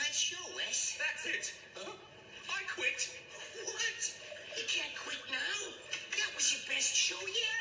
Nice show, Wes. That's it. Huh? I quit. What? You can't quit now. That was your best show yet.